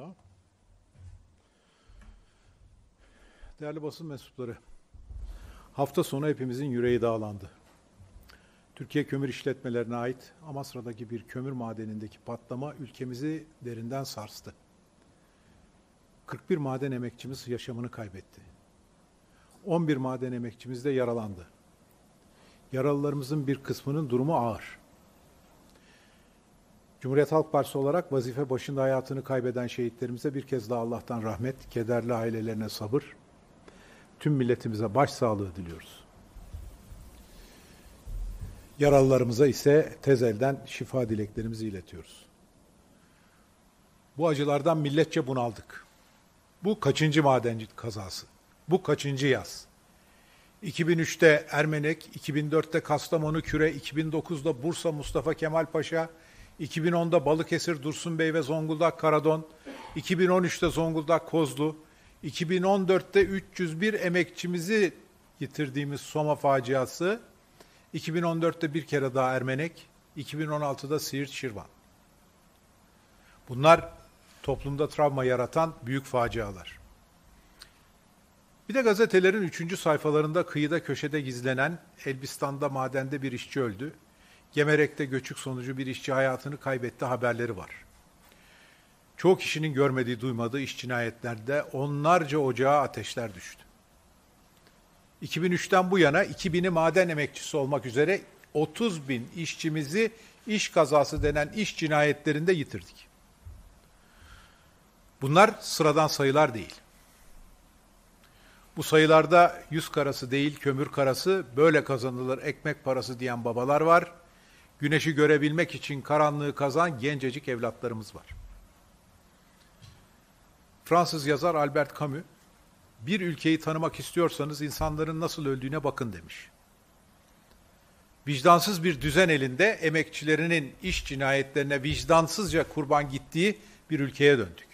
Tamam. Değerli basın mensupları, hafta sonu hepimizin yüreği dağlandı. Türkiye Kömür İşletmelerine ait Amasra'daki bir kömür madenindeki patlama ülkemizi derinden sarstı. 41 maden emekçimiz yaşamını kaybetti. 11 maden emekçimiz de yaralandı. Yaralılarımızın bir kısmının durumu ağır. Cumhuriyet Halk Partisi olarak vazife başında hayatını kaybeden şehitlerimize bir kez daha Allah'tan rahmet, kederli ailelerine sabır, tüm milletimize başsağlığı diliyoruz. Yaralılarımıza ise tezelden şifa dileklerimizi iletiyoruz. Bu acılardan milletçe bunaldık. Bu kaçıncı madenci kazası? Bu kaçıncı yaz? 2003'te Ermenek, 2004'te Kastamonu Küre, 2009'da Bursa Mustafa Kemal Paşa, 2010'da Balıkesir Dursun Bey ve Zonguldak Karadon, 2013'te Zonguldak Kozlu, 2014'te 301 emekçimizi yitirdiğimiz Soma faciası, 2014'te bir kere daha Ermenek, 2016'da Siirt Şirvan. Bunlar toplumda travma yaratan büyük facialar. Bir de gazetelerin üçüncü sayfalarında kıyıda köşede gizlenen Elbistan'da madende bir işçi öldü. Gemerek'te göçük sonucu bir işçi hayatını kaybetti haberleri var. Çoğu kişinin görmediği, duymadığı iş cinayetlerde onlarca ocağa ateşler düştü. 2003'ten bu yana 2000'i maden emekçisi olmak üzere 30 bin işçimizi iş kazası denen iş cinayetlerinde yitirdik. Bunlar sıradan sayılar değil. Bu sayılarda yüz karası değil, kömür karası, böyle kazanılır ekmek parası diyen babalar var. Güneşi görebilmek için karanlığı kazan gencecik evlatlarımız var. Fransız yazar Albert Camus, bir ülkeyi tanımak istiyorsanız insanların nasıl öldüğüne bakın demiş. Vicdansız bir düzen elinde emekçilerinin iş cinayetlerine vicdansızca kurban gittiği bir ülkeye döndük.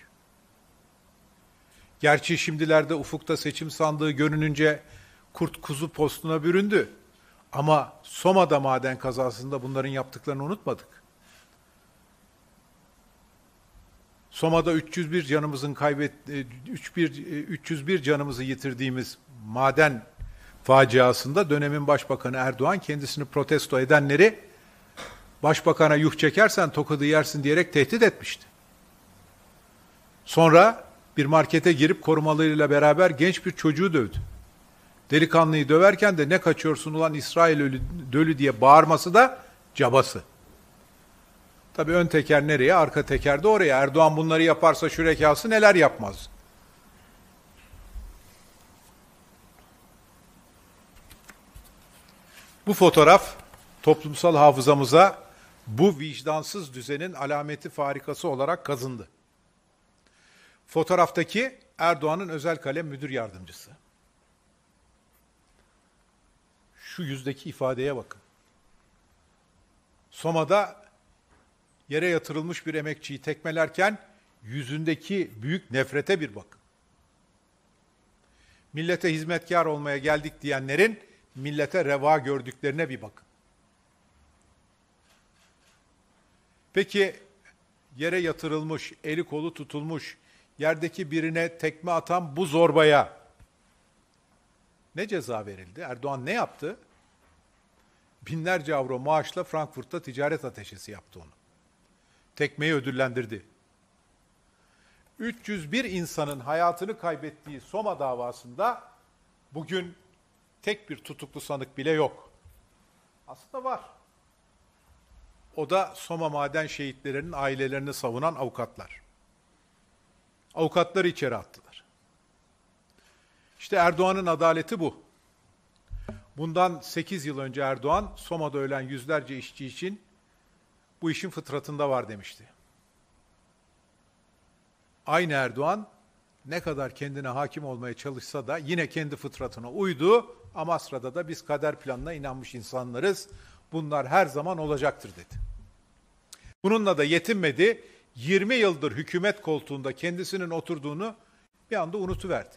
Gerçi şimdilerde ufukta seçim sandığı görününce kurt kuzu postuna büründü. Ama Soma'da maden kazasında bunların yaptıklarını unutmadık. Soma'da 301 canımızın kaybet 301 canımızı yitirdiğimiz maden faciasında dönemin başbakanı Erdoğan kendisini protesto edenleri başbakana yuh çekersen tokadı yersin diyerek tehdit etmişti. Sonra bir markete girip korumalarıyla beraber genç bir çocuğu dövdü. Delikanlıyı döverken de ne kaçıyorsun ulan İsrail ölü, dölü diye bağırması da cabası. Tabi ön teker nereye, arka teker de oraya. Erdoğan bunları yaparsa şürekası neler yapmaz. Bu fotoğraf toplumsal hafızamıza bu vicdansız düzenin alameti farikası olarak kazındı. Fotoğraftaki Erdoğan'ın özel kalem müdür yardımcısı. Şu yüzdeki ifadeye bakın. Soma'da yere yatırılmış bir emekçiyi tekmelerken yüzündeki büyük nefrete bir bakın. Millete hizmetkar olmaya geldik diyenlerin millete reva gördüklerine bir bakın. Peki yere yatırılmış, eli kolu tutulmuş, yerdeki birine tekme atan bu zorbaya ne ceza verildi? Erdoğan ne yaptı? Binlerce avro maaşla Frankfurt'ta ticaret ateşesi yaptı onu. Tekmeyi ödüllendirdi. 301 insanın hayatını kaybettiği Soma davasında bugün tek bir tutuklu sanık bile yok. Aslında var. O da Soma maden şehitlerinin ailelerini savunan avukatlar. Avukatları içeri attılar. İşte Erdoğan'ın adaleti bu. Bundan 8 yıl önce Erdoğan, Soma'da ölen yüzlerce işçi için bu işin fıtratında var demişti. Aynı Erdoğan ne kadar kendine hakim olmaya çalışsa da yine kendi fıtratına uydu. Amasra'da da biz kader planına inanmış insanlarız. Bunlar her zaman olacaktır dedi. Bununla da yetinmedi. 20 yıldır hükümet koltuğunda kendisinin oturduğunu bir anda unutuverdi.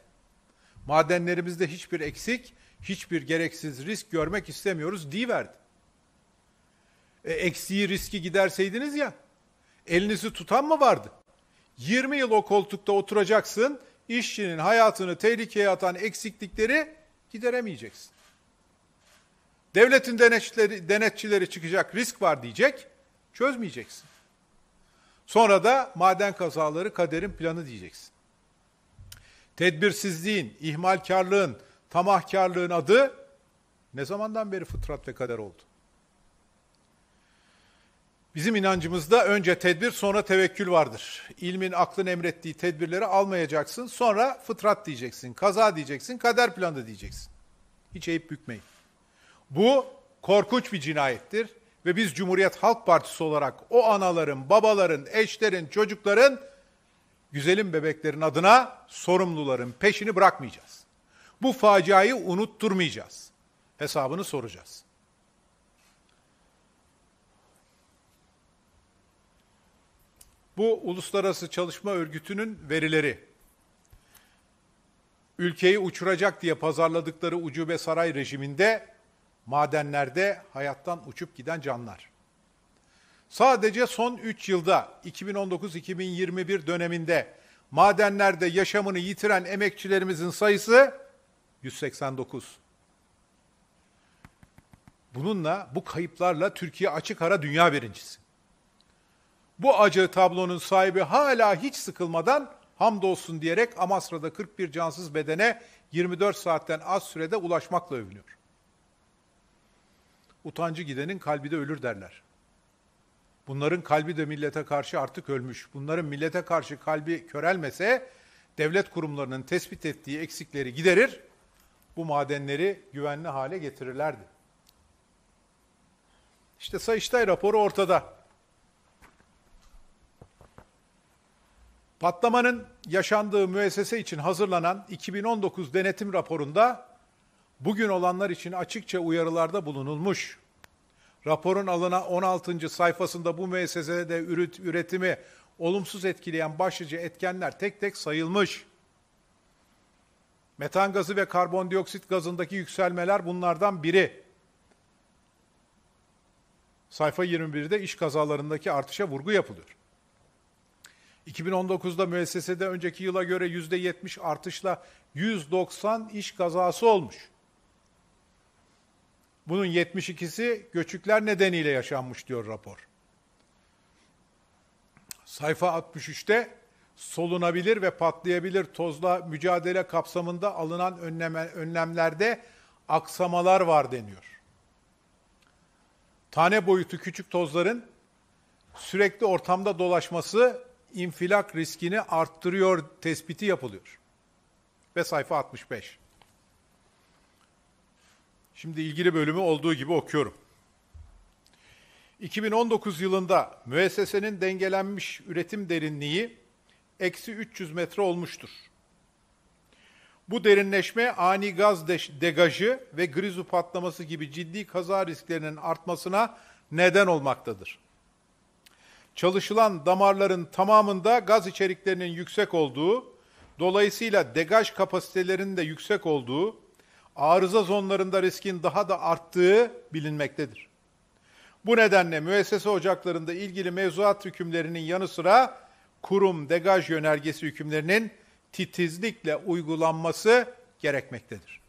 Madenlerimizde hiçbir eksik, hiçbir gereksiz risk görmek istemiyoruz verdi. E, eksiği riski giderseydiniz ya, elinizi tutan mı vardı? 20 yıl o koltukta oturacaksın, işçinin hayatını tehlikeye atan eksiklikleri gideremeyeceksin. Devletin denetçileri, denetçileri çıkacak, risk var diyecek, çözmeyeceksin. Sonra da maden kazaları kaderin planı diyeceksin. Tedbirsizliğin, ihmalkarlığın, tamahkarlığın adı ne zamandan beri fıtrat ve kader oldu? Bizim inancımızda önce tedbir sonra tevekkül vardır. İlmin aklın emrettiği tedbirleri almayacaksın. Sonra fıtrat diyeceksin, kaza diyeceksin, kader planı diyeceksin. Hiç eğip bükmeyin. Bu korkunç bir cinayettir ve biz Cumhuriyet Halk Partisi olarak o anaların, babaların, eşlerin, çocukların, güzelim bebeklerin adına sorumluların peşini bırakmayacağız. Bu faciayı unutturmayacağız. Hesabını soracağız. Bu Uluslararası Çalışma Örgütü'nün verileri. Ülkeyi uçuracak diye pazarladıkları ucube saray rejiminde madenlerde hayattan uçup giden canlar. Sadece son 3 yılda 2019-2021 döneminde madenlerde yaşamını yitiren emekçilerimizin sayısı 189. Bununla, bu kayıplarla Türkiye açık ara dünya birincisi. Bu acı tablonun sahibi hala hiç sıkılmadan hamdolsun diyerek Amasra'da 41 cansız bedene 24 saatten az sürede ulaşmakla övünüyor. Utancı gidenin kalbi de ölür derler. Bunların kalbi de millete karşı artık ölmüş. Bunların millete karşı kalbi körelmese devlet kurumlarının tespit ettiği eksikleri giderir, bu madenleri güvenli hale getirirlerdi. İşte Sayıştay raporu ortada. Patlamanın yaşandığı müessese için hazırlanan 2019 denetim raporunda bugün olanlar için açıkça uyarılarda bulunulmuş. Raporun alına 16. sayfasında bu müessesede üretimi olumsuz etkileyen başlıca etkenler tek tek sayılmış. Metan gazı ve karbondioksit gazındaki yükselmeler bunlardan biri. Sayfa 21'de iş kazalarındaki artışa vurgu yapılıyor. 2019'da müessesede önceki yıla göre %70 artışla 190 iş kazası olmuş. Bunun 72'si göçükler nedeniyle yaşanmış diyor rapor. Sayfa 63'te solunabilir ve patlayabilir tozla mücadele kapsamında alınan önleme, önlemlerde aksamalar var deniyor. Tane boyutu küçük tozların sürekli ortamda dolaşması infilak riskini arttırıyor tespiti yapılıyor. Ve sayfa 65. Şimdi ilgili bölümü olduğu gibi okuyorum. 2019 yılında müessesenin dengelenmiş üretim derinliği eksi 300 metre olmuştur. Bu derinleşme ani gaz degajı ve grizu patlaması gibi ciddi kaza risklerinin artmasına neden olmaktadır. Çalışılan damarların tamamında gaz içeriklerinin yüksek olduğu, dolayısıyla degaj kapasitelerinin de yüksek olduğu, arıza zonlarında riskin daha da arttığı bilinmektedir. Bu nedenle müessese ocaklarında ilgili mevzuat hükümlerinin yanı sıra kurum degaj yönergesi hükümlerinin titizlikle uygulanması gerekmektedir.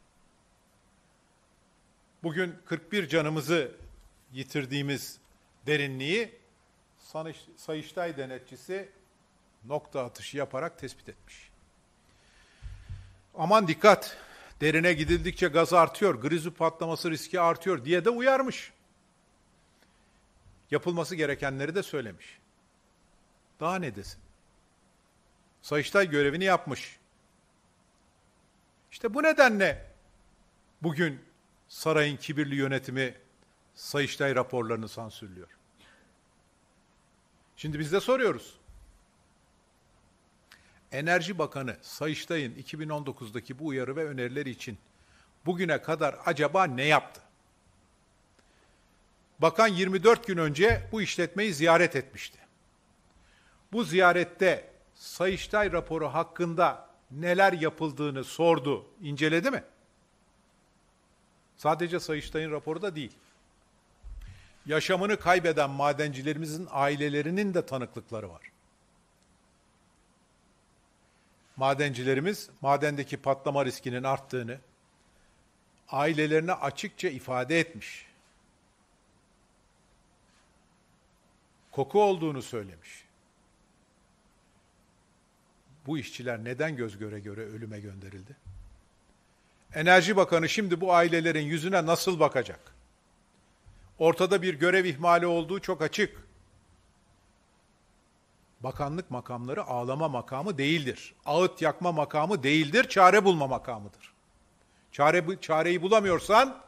Bugün 41 canımızı yitirdiğimiz derinliği Sayıştay denetçisi nokta atışı yaparak tespit etmiş. Aman dikkat, derine gidildikçe gaz artıyor, grizu patlaması riski artıyor diye de uyarmış. Yapılması gerekenleri de söylemiş. Daha ne desin? Sayıştay görevini yapmış. İşte bu nedenle bugün sarayın kibirli yönetimi Sayıştay raporlarını sansürlüyor. Şimdi biz de soruyoruz. Enerji Bakanı Sayıştay'ın 2019'daki bu uyarı ve önerileri için bugüne kadar acaba ne yaptı? Bakan 24 gün önce bu işletmeyi ziyaret etmişti. Bu ziyarette Sayıştay raporu hakkında neler yapıldığını sordu, inceledi mi? Sadece Sayıştay'ın raporu da değil. Yaşamını kaybeden madencilerimizin ailelerinin de tanıklıkları var. madencilerimiz madendeki patlama riskinin arttığını ailelerine açıkça ifade etmiş. Koku olduğunu söylemiş. Bu işçiler neden göz göre göre ölüme gönderildi? Enerji Bakanı şimdi bu ailelerin yüzüne nasıl bakacak? Ortada bir görev ihmali olduğu çok açık. Bakanlık makamları ağlama makamı değildir. Ağıt yakma makamı değildir, çare bulma makamıdır. Çare, çareyi bulamıyorsan,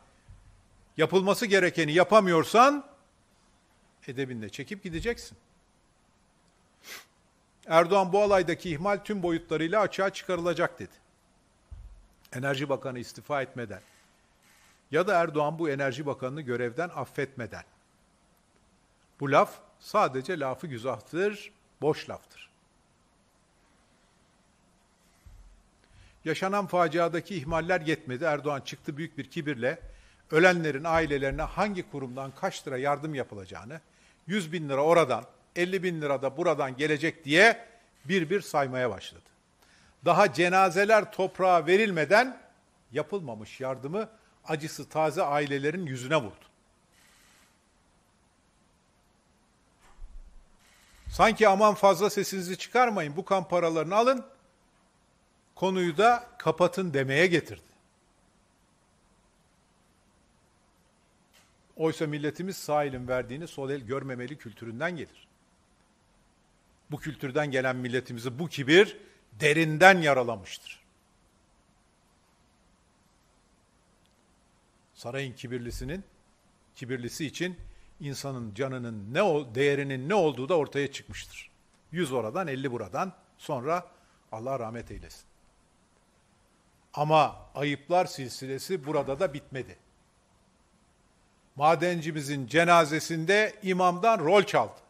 yapılması gerekeni yapamıyorsan, edebinle çekip gideceksin. Erdoğan bu alaydaki ihmal tüm boyutlarıyla açığa çıkarılacak dedi. Enerji Bakanı istifa etmeden ya da Erdoğan bu Enerji Bakanı'nı görevden affetmeden. Bu laf sadece lafı güzahtır, boş laftır. Yaşanan faciadaki ihmaller yetmedi. Erdoğan çıktı büyük bir kibirle ölenlerin ailelerine hangi kurumdan kaç lira yardım yapılacağını, 100 bin lira oradan, 50 bin lira da buradan gelecek diye bir bir saymaya başladı. Daha cenazeler toprağa verilmeden yapılmamış yardımı acısı taze ailelerin yüzüne vurdu. Sanki aman fazla sesinizi çıkarmayın, bu kan paralarını alın, konuyu da kapatın demeye getirdi. Oysa milletimiz sağ elin verdiğini sol el görmemeli kültüründen gelir. Bu kültürden gelen milletimizi bu kibir derinden yaralamıştır. Sarayın kibirlisinin kibirlisi için insanın canının ne değerinin ne olduğu da ortaya çıkmıştır. Yüz oradan, elli buradan. Sonra Allah rahmet eylesin. Ama ayıplar silsilesi burada da bitmedi. Madencimizin cenazesinde imamdan rol çaldı.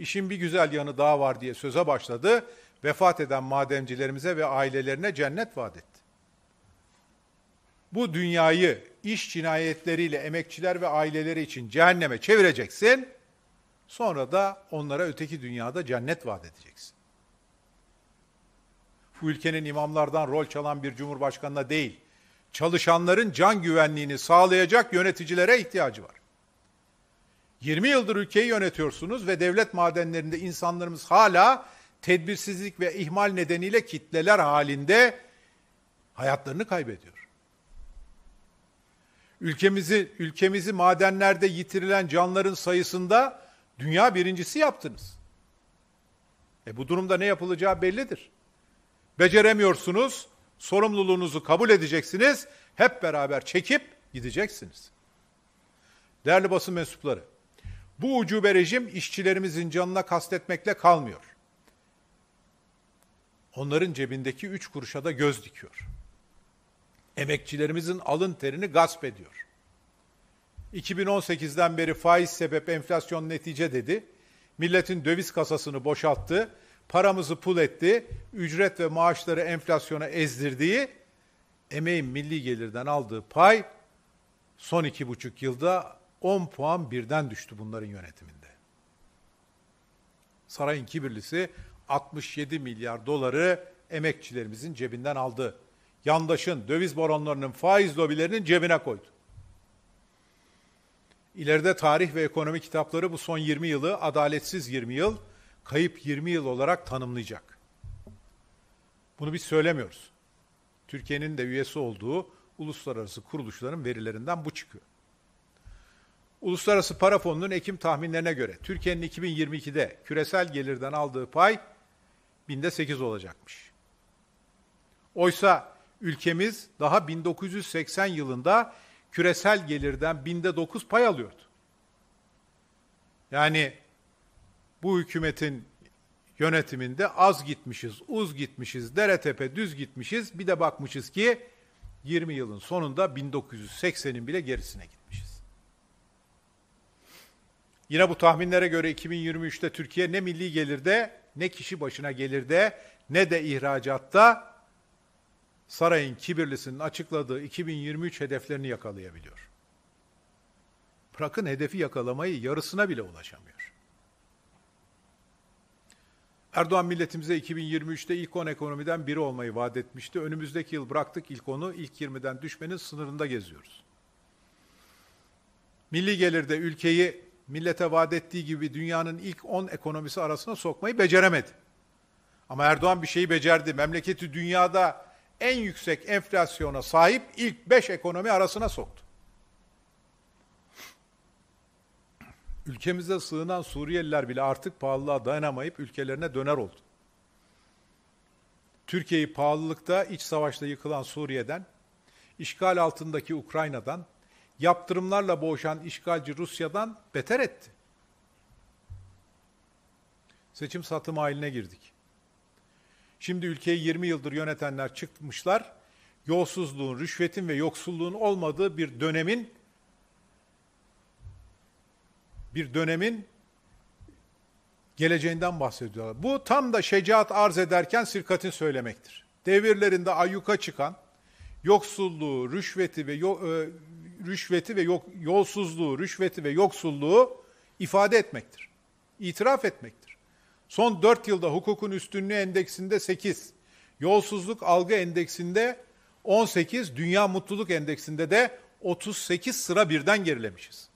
İşin bir güzel yanı daha var diye söze başladı. Vefat eden madencilerimize ve ailelerine cennet vaat etti bu dünyayı iş cinayetleriyle emekçiler ve aileleri için cehenneme çevireceksin. Sonra da onlara öteki dünyada cennet vaat edeceksin. Bu ülkenin imamlardan rol çalan bir cumhurbaşkanına değil, çalışanların can güvenliğini sağlayacak yöneticilere ihtiyacı var. 20 yıldır ülkeyi yönetiyorsunuz ve devlet madenlerinde insanlarımız hala tedbirsizlik ve ihmal nedeniyle kitleler halinde hayatlarını kaybediyor. Ülkemizi ülkemizi madenlerde yitirilen canların sayısında dünya birincisi yaptınız. E bu durumda ne yapılacağı bellidir. Beceremiyorsunuz, sorumluluğunuzu kabul edeceksiniz, hep beraber çekip gideceksiniz. Değerli basın mensupları, bu ucube rejim işçilerimizin canına kastetmekle kalmıyor. Onların cebindeki üç kuruşa da göz dikiyor emekçilerimizin alın terini gasp ediyor. 2018'den beri faiz sebep enflasyon netice dedi. Milletin döviz kasasını boşalttı, paramızı pul etti, ücret ve maaşları enflasyona ezdirdiği, emeğin milli gelirden aldığı pay son iki buçuk yılda 10 puan birden düştü bunların yönetiminde. Sarayın kibirlisi 67 milyar doları emekçilerimizin cebinden aldı yandaşın, döviz baronlarının, faiz lobilerinin cebine koydu. İleride tarih ve ekonomi kitapları bu son 20 yılı adaletsiz 20 yıl, kayıp 20 yıl olarak tanımlayacak. Bunu biz söylemiyoruz. Türkiye'nin de üyesi olduğu uluslararası kuruluşların verilerinden bu çıkıyor. Uluslararası Para Fonu'nun Ekim tahminlerine göre Türkiye'nin 2022'de küresel gelirden aldığı pay binde 8 olacakmış. Oysa ülkemiz daha 1980 yılında küresel gelirden binde dokuz pay alıyordu. Yani bu hükümetin yönetiminde az gitmişiz, uz gitmişiz, dere tepe düz gitmişiz. Bir de bakmışız ki 20 yılın sonunda 1980'in bile gerisine gitmişiz. Yine bu tahminlere göre 2023'te Türkiye ne milli gelirde, ne kişi başına gelirde, ne de ihracatta sarayın kibirlisinin açıkladığı 2023 hedeflerini yakalayabiliyor. Bırakın hedefi yakalamayı yarısına bile ulaşamıyor. Erdoğan milletimize 2023'te ilk 10 ekonomiden biri olmayı vaat etmişti. Önümüzdeki yıl bıraktık ilk 10'u, ilk 20'den düşmenin sınırında geziyoruz. Milli gelirde ülkeyi millete vaat ettiği gibi dünyanın ilk 10 ekonomisi arasına sokmayı beceremedi. Ama Erdoğan bir şeyi becerdi. Memleketi dünyada en yüksek enflasyona sahip ilk 5 ekonomi arasına soktu. Ülkemize sığınan Suriyeliler bile artık pahalılığa dayanamayıp ülkelerine döner oldu. Türkiye'yi pahalılıkta iç savaşta yıkılan Suriye'den, işgal altındaki Ukrayna'dan, yaptırımlarla boğuşan işgalci Rusya'dan beter etti. Seçim satım haline girdik. Şimdi ülkeyi 20 yıldır yönetenler çıkmışlar, yolsuzluğun, rüşvetin ve yoksulluğun olmadığı bir dönemin bir dönemin geleceğinden bahsediyorlar. Bu tam da şecaat arz ederken sirkatin söylemektir. Devirlerinde ayyuka çıkan yoksulluğu, rüşveti ve e, rüşveti ve yok, yolsuzluğu, rüşveti ve yoksulluğu ifade etmektir. İtiraf etmektir. Son 4 yılda hukukun üstünlüğü endeksinde 8, yolsuzluk algı endeksinde 18, dünya mutluluk endeksinde de 38 sıra birden gerilemişiz.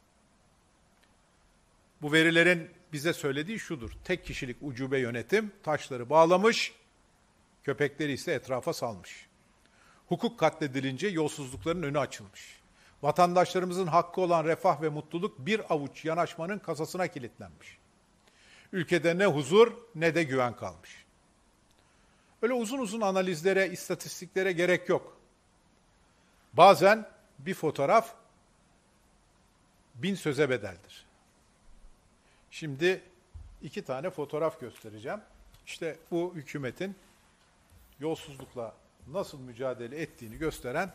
Bu verilerin bize söylediği şudur. Tek kişilik ucube yönetim taşları bağlamış, köpekleri ise etrafa salmış. Hukuk katledilince yolsuzlukların önü açılmış. Vatandaşlarımızın hakkı olan refah ve mutluluk bir avuç yanaşmanın kasasına kilitlenmiş. Ülkede ne huzur ne de güven kalmış. Öyle uzun uzun analizlere, istatistiklere gerek yok. Bazen bir fotoğraf bin söze bedeldir. Şimdi iki tane fotoğraf göstereceğim. İşte bu hükümetin yolsuzlukla nasıl mücadele ettiğini gösteren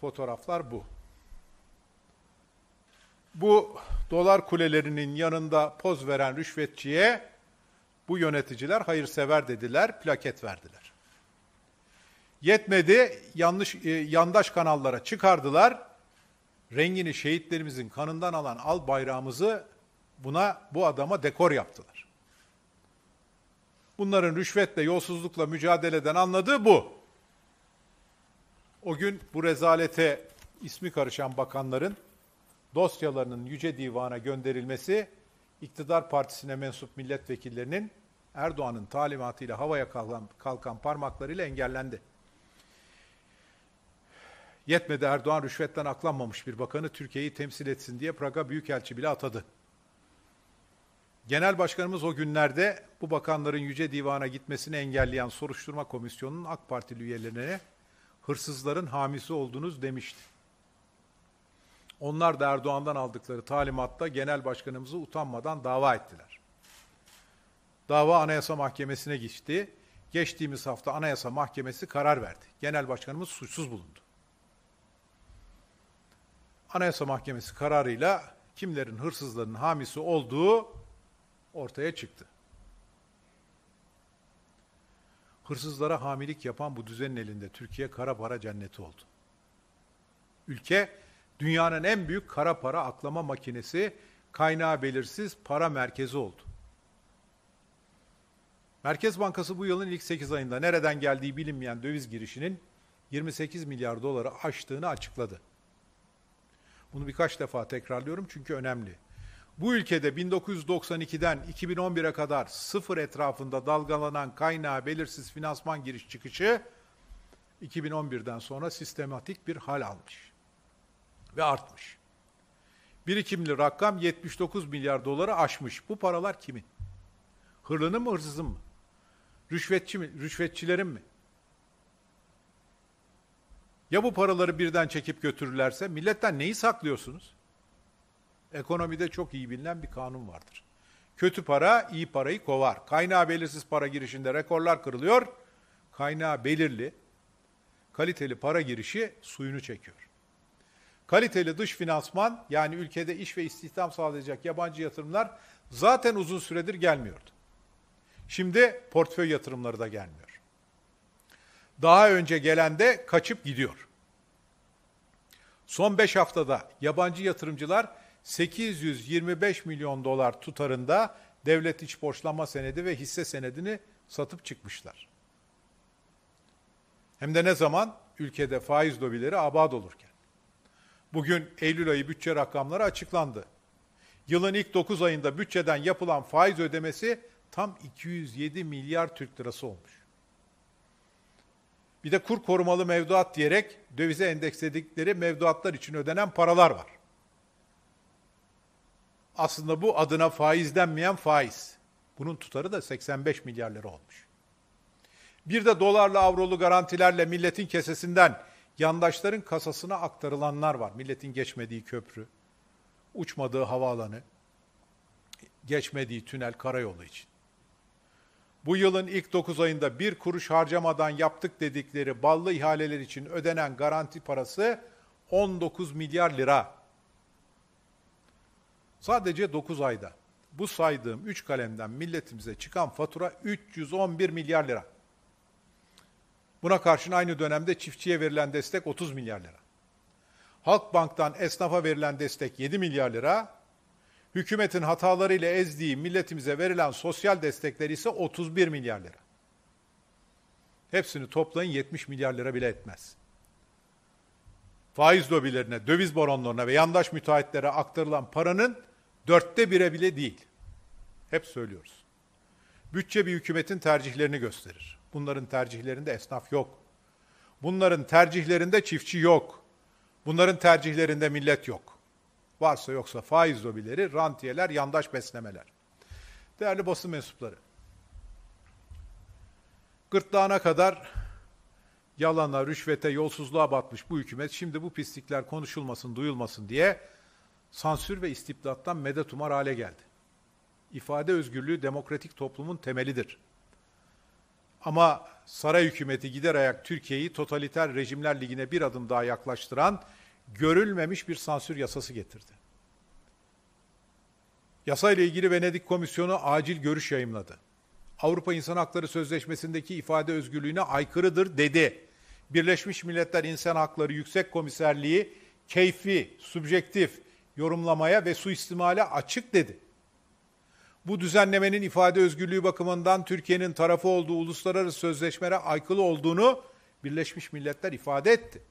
fotoğraflar bu. Bu dolar kulelerinin yanında poz veren rüşvetçiye bu yöneticiler hayırsever dediler, plaket verdiler. Yetmedi, yanlış e, yandaş kanallara çıkardılar. Rengini şehitlerimizin kanından alan al bayrağımızı buna bu adama dekor yaptılar. Bunların rüşvetle, yolsuzlukla mücadeleden anladığı bu. O gün bu rezalete ismi karışan bakanların dosyalarının Yüce Divan'a gönderilmesi iktidar partisine mensup milletvekillerinin Erdoğan'ın talimatıyla havaya kalkan, kalkan parmaklarıyla engellendi. Yetmedi Erdoğan rüşvetten aklanmamış bir bakanı Türkiye'yi temsil etsin diye Praga Büyükelçi bile atadı. Genel Başkanımız o günlerde bu bakanların Yüce Divan'a gitmesini engelleyen soruşturma komisyonunun AK Partili üyelerine hırsızların hamisi oldunuz demişti. Onlar da Erdoğan'dan aldıkları talimatta genel başkanımızı utanmadan dava ettiler. Dava Anayasa Mahkemesi'ne geçti. Geçtiğimiz hafta Anayasa Mahkemesi karar verdi. Genel başkanımız suçsuz bulundu. Anayasa Mahkemesi kararıyla kimlerin hırsızların hamisi olduğu ortaya çıktı. Hırsızlara hamilik yapan bu düzenin elinde Türkiye kara para cenneti oldu. Ülke dünyanın en büyük kara para aklama makinesi, kaynağı belirsiz para merkezi oldu. Merkez Bankası bu yılın ilk 8 ayında nereden geldiği bilinmeyen döviz girişinin 28 milyar doları aştığını açıkladı. Bunu birkaç defa tekrarlıyorum çünkü önemli. Bu ülkede 1992'den 2011'e kadar sıfır etrafında dalgalanan kaynağı belirsiz finansman giriş çıkışı 2011'den sonra sistematik bir hal almış ve artmış. Birikimli rakam 79 milyar doları aşmış. Bu paralar kimin? Hırlının mı hırsızın mı? Rüşvetçi mi? Rüşvetçilerin mi? Ya bu paraları birden çekip götürürlerse milletten neyi saklıyorsunuz? Ekonomide çok iyi bilinen bir kanun vardır. Kötü para iyi parayı kovar. Kaynağı belirsiz para girişinde rekorlar kırılıyor. Kaynağı belirli, kaliteli para girişi suyunu çekiyor. Kaliteli dış finansman yani ülkede iş ve istihdam sağlayacak yabancı yatırımlar zaten uzun süredir gelmiyordu. Şimdi portföy yatırımları da gelmiyor. Daha önce gelen de kaçıp gidiyor. Son 5 haftada yabancı yatırımcılar 825 milyon dolar tutarında devlet iç borçlanma senedi ve hisse senedini satıp çıkmışlar. Hem de ne zaman? Ülkede faiz lobileri abad olurken. Bugün Eylül ayı bütçe rakamları açıklandı. Yılın ilk 9 ayında bütçeden yapılan faiz ödemesi tam 207 milyar Türk lirası olmuş. Bir de kur korumalı mevduat diyerek dövize endeksledikleri mevduatlar için ödenen paralar var. Aslında bu adına faiz denmeyen faiz. Bunun tutarı da 85 milyar lira olmuş. Bir de dolarla avrolu garantilerle milletin kesesinden yandaşların kasasına aktarılanlar var. Milletin geçmediği köprü, uçmadığı havaalanı, geçmediği tünel karayolu için. Bu yılın ilk 9 ayında bir kuruş harcamadan yaptık dedikleri ballı ihaleler için ödenen garanti parası 19 milyar lira. Sadece 9 ayda bu saydığım 3 kalemden milletimize çıkan fatura 311 milyar lira. Buna karşın aynı dönemde çiftçiye verilen destek 30 milyar lira. Halkbank'tan esnafa verilen destek 7 milyar lira. Hükümetin hatalarıyla ezdiği milletimize verilen sosyal destekler ise 31 milyar lira. Hepsini toplayın 70 milyar lira bile etmez. Faiz lobilerine, döviz baronlarına ve yandaş müteahhitlere aktarılan paranın dörtte bire bile değil. Hep söylüyoruz. Bütçe bir hükümetin tercihlerini gösterir. Bunların tercihlerinde esnaf yok. Bunların tercihlerinde çiftçi yok. Bunların tercihlerinde millet yok. Varsa yoksa faiz lobileri, rantiyeler, yandaş beslemeler. Değerli basın mensupları, gırtlağına kadar yalana, rüşvete, yolsuzluğa batmış bu hükümet şimdi bu pislikler konuşulmasın, duyulmasın diye sansür ve istibdattan medet umar hale geldi. İfade özgürlüğü demokratik toplumun temelidir. Ama saray hükümeti gider ayak Türkiye'yi totaliter rejimler ligine bir adım daha yaklaştıran görülmemiş bir sansür yasası getirdi. Yasa ile ilgili Venedik Komisyonu acil görüş yayımladı. Avrupa İnsan Hakları Sözleşmesi'ndeki ifade özgürlüğüne aykırıdır dedi. Birleşmiş Milletler İnsan Hakları Yüksek Komiserliği keyfi, subjektif yorumlamaya ve suistimale açık dedi. Bu düzenlemenin ifade özgürlüğü bakımından Türkiye'nin tarafı olduğu uluslararası sözleşmelere aykırı olduğunu Birleşmiş Milletler ifade etti.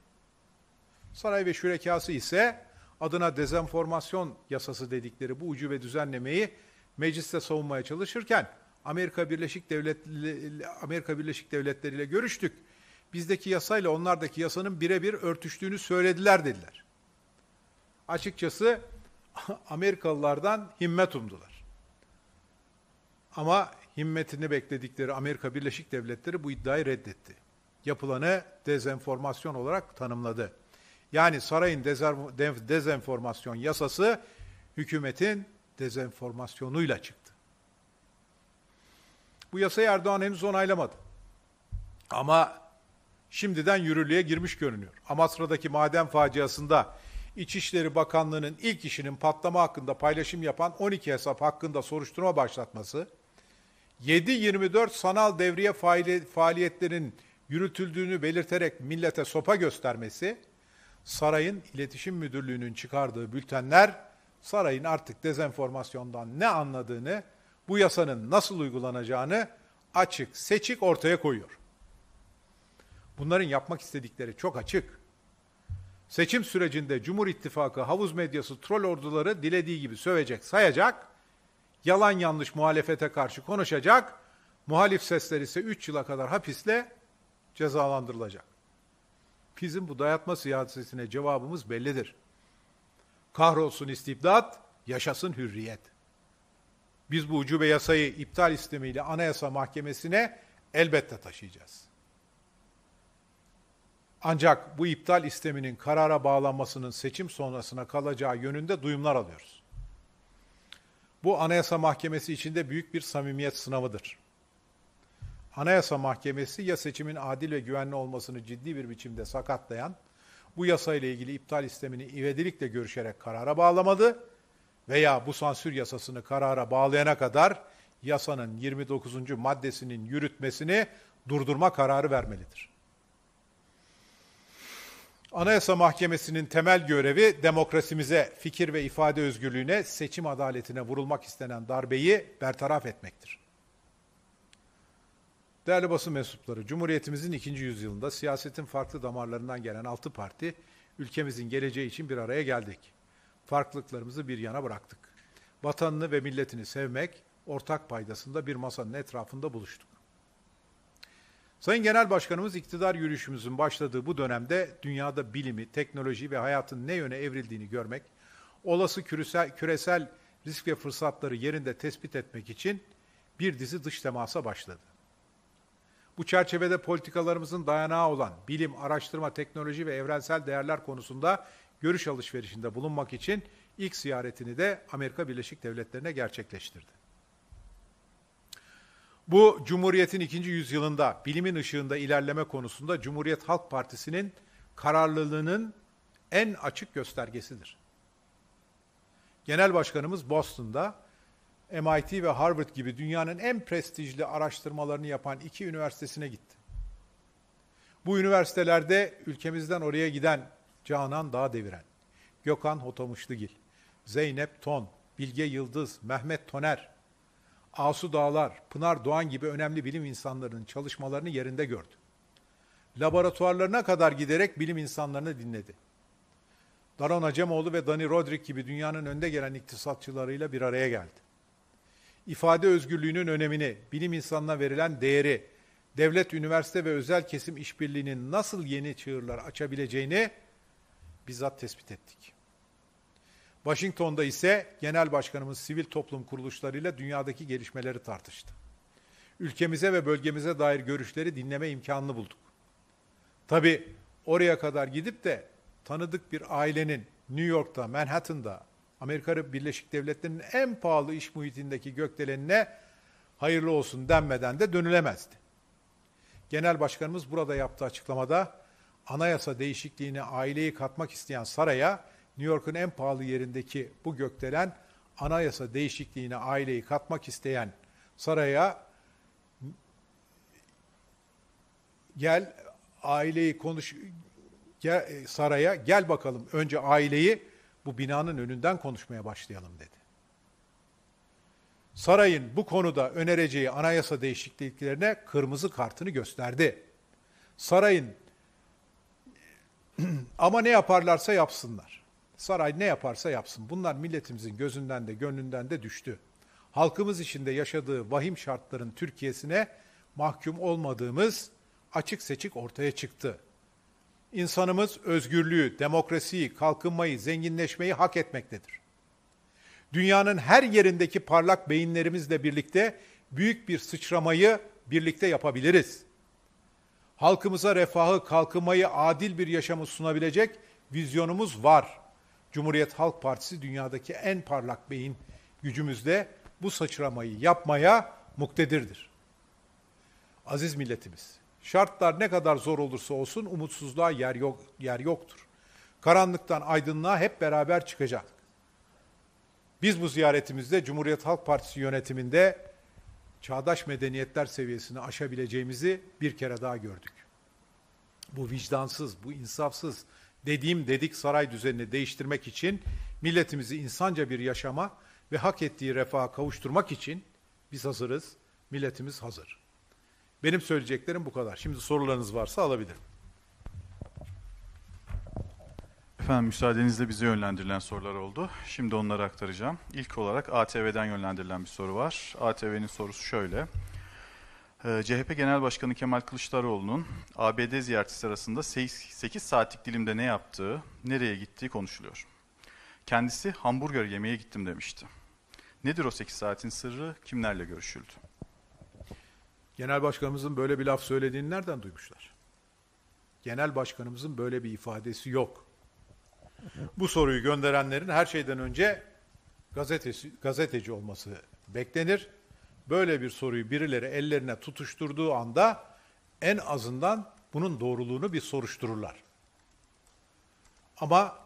Saray ve şürekası ise adına dezenformasyon yasası dedikleri bu ucu ve düzenlemeyi mecliste savunmaya çalışırken Amerika Birleşik Devletleri Amerika Birleşik Devletleri ile görüştük. Bizdeki yasayla onlardaki yasanın birebir örtüştüğünü söylediler dediler. Açıkçası Amerikalılardan himmet umdular. Ama himmetini bekledikleri Amerika Birleşik Devletleri bu iddiayı reddetti. Yapılanı dezenformasyon olarak tanımladı. Yani sarayın dezenformasyon yasası hükümetin dezenformasyonuyla çıktı. Bu yasayı Erdoğan henüz onaylamadı. Ama şimdiden yürürlüğe girmiş görünüyor. Amasra'daki maden faciasında İçişleri Bakanlığı'nın ilk işinin patlama hakkında paylaşım yapan 12 hesap hakkında soruşturma başlatması, 7-24 sanal devriye faaliyetlerin yürütüldüğünü belirterek millete sopa göstermesi, sarayın iletişim müdürlüğünün çıkardığı bültenler sarayın artık dezenformasyondan ne anladığını, bu yasanın nasıl uygulanacağını açık, seçik ortaya koyuyor. Bunların yapmak istedikleri çok açık. Seçim sürecinde Cumhur İttifakı havuz medyası troll orduları dilediği gibi sövecek, sayacak, yalan yanlış muhalefete karşı konuşacak, muhalif sesler ise 3 yıla kadar hapisle cezalandırılacak. Bizim bu dayatma siyasetine cevabımız bellidir. Kahrolsun istibdat, yaşasın hürriyet. Biz bu ucube yasayı iptal istemiyle Anayasa Mahkemesi'ne elbette taşıyacağız. Ancak bu iptal isteminin karara bağlanmasının seçim sonrasına kalacağı yönünde duyumlar alıyoruz. Bu Anayasa Mahkemesi içinde büyük bir samimiyet sınavıdır. Anayasa Mahkemesi ya seçimin adil ve güvenli olmasını ciddi bir biçimde sakatlayan, bu yasayla ilgili iptal istemini ivedilikle görüşerek karara bağlamadı veya bu sansür yasasını karara bağlayana kadar yasanın 29. maddesinin yürütmesini durdurma kararı vermelidir. Anayasa Mahkemesi'nin temel görevi demokrasimize, fikir ve ifade özgürlüğüne, seçim adaletine vurulmak istenen darbeyi bertaraf etmektir. Değerli basın mensupları, Cumhuriyetimizin ikinci yüzyılında siyasetin farklı damarlarından gelen altı parti, ülkemizin geleceği için bir araya geldik. Farklılıklarımızı bir yana bıraktık. Vatanını ve milletini sevmek, ortak paydasında bir masanın etrafında buluştuk. Sayın Genel Başkanımız iktidar yürüyüşümüzün başladığı bu dönemde dünyada bilimi, teknoloji ve hayatın ne yöne evrildiğini görmek, olası küresel, küresel risk ve fırsatları yerinde tespit etmek için bir dizi dış temasa başladı. Bu çerçevede politikalarımızın dayanağı olan bilim, araştırma, teknoloji ve evrensel değerler konusunda görüş alışverişinde bulunmak için ilk ziyaretini de Amerika Birleşik Devletleri'ne gerçekleştirdi. Bu Cumhuriyet'in ikinci yüzyılında bilimin ışığında ilerleme konusunda Cumhuriyet Halk Partisi'nin kararlılığının en açık göstergesidir. Genel Başkanımız Boston'da MIT ve Harvard gibi dünyanın en prestijli araştırmalarını yapan iki üniversitesine gitti. Bu üniversitelerde ülkemizden oraya giden Canan Dağ Deviren, Gökhan Hotamışlıgil, Zeynep Ton, Bilge Yıldız, Mehmet Toner, Asu Dağlar, Pınar Doğan gibi önemli bilim insanlarının çalışmalarını yerinde gördü. Laboratuvarlarına kadar giderek bilim insanlarını dinledi. Daron Acemoğlu ve Dani Rodrik gibi dünyanın önde gelen iktisatçılarıyla bir araya geldi. İfade özgürlüğünün önemini, bilim insanına verilen değeri, devlet, üniversite ve özel kesim işbirliğinin nasıl yeni çığırlar açabileceğini bizzat tespit ettik. Washington'da ise Genel Başkanımız sivil toplum kuruluşlarıyla dünyadaki gelişmeleri tartıştı. Ülkemize ve bölgemize dair görüşleri dinleme imkanını bulduk. Tabi oraya kadar gidip de tanıdık bir ailenin New York'ta, Manhattan'da, Amerika Birleşik Devletleri'nin en pahalı iş muhitindeki gökdelenine hayırlı olsun denmeden de dönülemezdi. Genel Başkanımız burada yaptığı açıklamada anayasa değişikliğine aileyi katmak isteyen saraya New York'un en pahalı yerindeki bu gökdelen anayasa değişikliğine aileyi katmak isteyen saraya gel aileyi konuş gel, saraya gel bakalım önce aileyi bu binanın önünden konuşmaya başlayalım dedi. Sarayın bu konuda önereceği anayasa değişikliklerine kırmızı kartını gösterdi. Sarayın ama ne yaparlarsa yapsınlar. Saray ne yaparsa yapsın. Bunlar milletimizin gözünden de gönlünden de düştü. Halkımız içinde yaşadığı vahim şartların Türkiye'sine mahkum olmadığımız açık seçik ortaya çıktı. İnsanımız özgürlüğü, demokrasiyi, kalkınmayı, zenginleşmeyi hak etmektedir. Dünyanın her yerindeki parlak beyinlerimizle birlikte büyük bir sıçramayı birlikte yapabiliriz. Halkımıza refahı, kalkınmayı, adil bir yaşamı sunabilecek vizyonumuz var. Cumhuriyet Halk Partisi dünyadaki en parlak beyin gücümüzde bu sıçramayı yapmaya muktedirdir. Aziz milletimiz, şartlar ne kadar zor olursa olsun umutsuzluğa yer yok yer yoktur. Karanlıktan aydınlığa hep beraber çıkacak. Biz bu ziyaretimizde Cumhuriyet Halk Partisi yönetiminde çağdaş medeniyetler seviyesini aşabileceğimizi bir kere daha gördük. Bu vicdansız, bu insafsız, dediğim dedik saray düzenini değiştirmek için milletimizi insanca bir yaşama ve hak ettiği refaha kavuşturmak için biz hazırız, milletimiz hazır. Benim söyleyeceklerim bu kadar. Şimdi sorularınız varsa alabilirim. Efendim müsaadenizle bize yönlendirilen sorular oldu. Şimdi onları aktaracağım. İlk olarak ATV'den yönlendirilen bir soru var. ATV'nin sorusu şöyle. Ee, CHP Genel Başkanı Kemal Kılıçdaroğlu'nun ABD ziyareti sırasında 8 saatlik dilimde ne yaptığı, nereye gittiği konuşuluyor. Kendisi hamburger yemeye gittim demişti. Nedir o 8 saatin sırrı, kimlerle görüşüldü? Genel Başkanımızın böyle bir laf söylediğini nereden duymuşlar? Genel Başkanımızın böyle bir ifadesi yok. Bu soruyu gönderenlerin her şeyden önce gazetesi, gazeteci olması beklenir böyle bir soruyu birileri ellerine tutuşturduğu anda en azından bunun doğruluğunu bir soruştururlar. Ama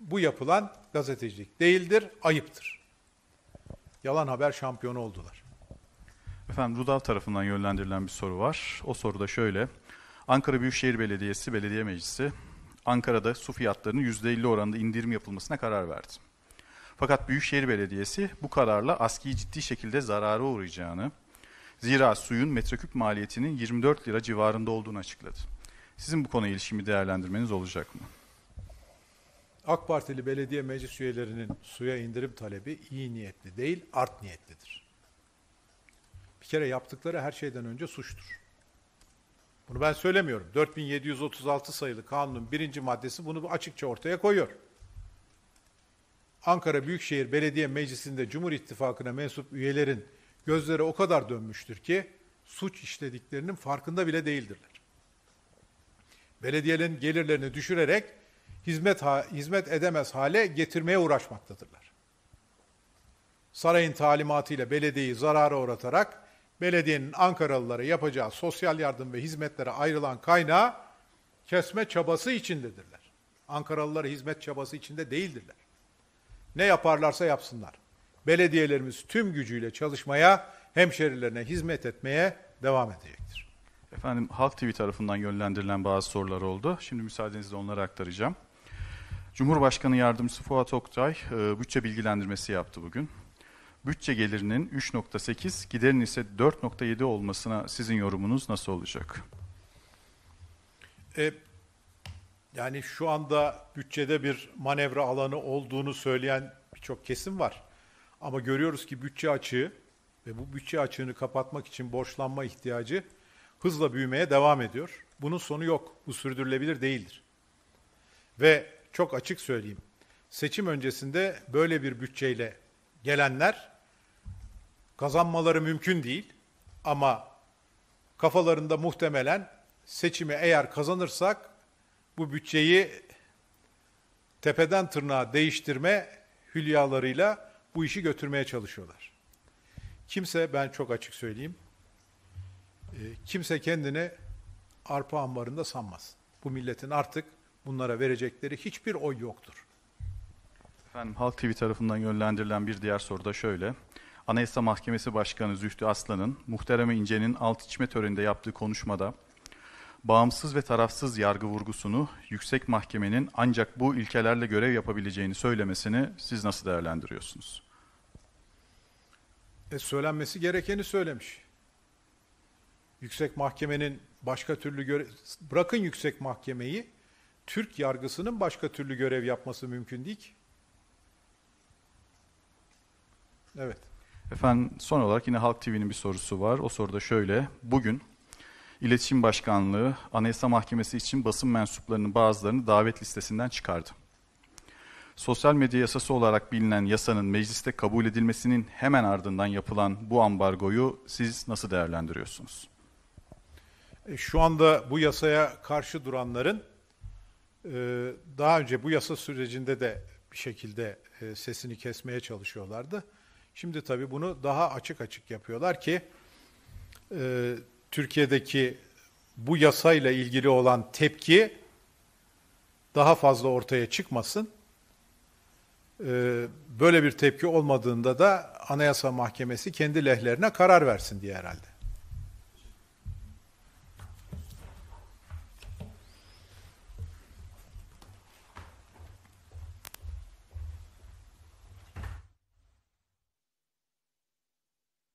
bu yapılan gazetecilik değildir, ayıptır. Yalan haber şampiyonu oldular. Efendim Rudav tarafından yönlendirilen bir soru var. O soru da şöyle. Ankara Büyükşehir Belediyesi Belediye Meclisi Ankara'da su fiyatlarının %50 oranında indirim yapılmasına karar verdi. Fakat Büyükşehir Belediyesi bu kararla askiyi ciddi şekilde zarara uğrayacağını, zira suyun metreküp maliyetinin 24 lira civarında olduğunu açıkladı. Sizin bu konuya ilişkin bir değerlendirmeniz olacak mı? AK Partili belediye meclis üyelerinin suya indirim talebi iyi niyetli değil, art niyetlidir. Bir kere yaptıkları her şeyden önce suçtur. Bunu ben söylemiyorum. 4736 sayılı kanunun birinci maddesi bunu açıkça ortaya koyuyor. Ankara Büyükşehir Belediye Meclisi'nde Cumhur İttifakı'na mensup üyelerin gözleri o kadar dönmüştür ki suç işlediklerinin farkında bile değildirler. Belediyelerin gelirlerini düşürerek hizmet ha, hizmet edemez hale getirmeye uğraşmaktadırlar. Sarayın talimatıyla belediyeyi zarara uğratarak belediyenin Ankaralılara yapacağı sosyal yardım ve hizmetlere ayrılan kaynağı kesme çabası içindedirler. Ankaralılara hizmet çabası içinde değildirler. Ne yaparlarsa yapsınlar. Belediyelerimiz tüm gücüyle çalışmaya, hemşerilerine hizmet etmeye devam edecektir. Efendim Halk TV tarafından yönlendirilen bazı sorular oldu. Şimdi müsaadenizle onları aktaracağım. Cumhurbaşkanı Yardımcısı Fuat Oktay e, bütçe bilgilendirmesi yaptı bugün. Bütçe gelirinin 3.8, giderin ise 4.7 olmasına sizin yorumunuz nasıl olacak? E, yani şu anda bütçede bir manevra alanı olduğunu söyleyen birçok kesim var. Ama görüyoruz ki bütçe açığı ve bu bütçe açığını kapatmak için borçlanma ihtiyacı hızla büyümeye devam ediyor. Bunun sonu yok. Bu sürdürülebilir değildir. Ve çok açık söyleyeyim. Seçim öncesinde böyle bir bütçeyle gelenler kazanmaları mümkün değil ama kafalarında muhtemelen seçimi eğer kazanırsak bu bütçeyi tepeden tırnağa değiştirme hülyalarıyla bu işi götürmeye çalışıyorlar. Kimse ben çok açık söyleyeyim e, kimse kendini arpa ambarında sanmaz. Bu milletin artık bunlara verecekleri hiçbir oy yoktur. Efendim Halk TV tarafından yönlendirilen bir diğer soru da şöyle. Anayasa Mahkemesi Başkanı Zühtü Aslan'ın Muhtereme İnce'nin alt içme töreninde yaptığı konuşmada bağımsız ve tarafsız yargı vurgusunu yüksek mahkemenin ancak bu ilkelerle görev yapabileceğini söylemesini siz nasıl değerlendiriyorsunuz? E, söylenmesi gerekeni söylemiş. Yüksek mahkemenin başka türlü görev, bırakın yüksek mahkemeyi, Türk yargısının başka türlü görev yapması mümkün değil ki. Evet. Efendim son olarak yine Halk TV'nin bir sorusu var. O soru da şöyle. Bugün İletişim Başkanlığı Anayasa Mahkemesi için basın mensuplarının bazılarını davet listesinden çıkardı. Sosyal medya yasası olarak bilinen yasanın mecliste kabul edilmesinin hemen ardından yapılan bu ambargoyu siz nasıl değerlendiriyorsunuz? E, şu anda bu yasaya karşı duranların e, daha önce bu yasa sürecinde de bir şekilde e, sesini kesmeye çalışıyorlardı. Şimdi tabii bunu daha açık açık yapıyorlar ki Türkiye'deki bu yasayla ilgili olan tepki daha fazla ortaya çıkmasın. Böyle bir tepki olmadığında da Anayasa Mahkemesi kendi lehlerine karar versin diye herhalde.